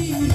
You.